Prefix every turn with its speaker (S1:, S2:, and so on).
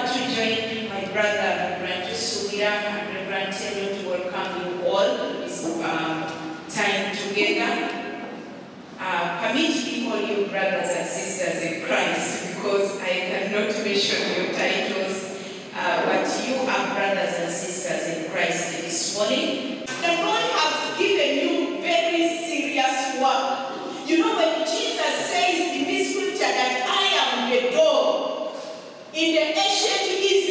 S1: want to join my brother, Reverend Jusuya and Reverend Taylor to welcome you all to this uh, time together. Uh, permit me call you brothers and sisters in Christ because I cannot mention your titles, uh, but you are brothers and sisters in Christ this morning. The Lord has given you very serious work. You know when Jesus says in this scripture that I am the door, in the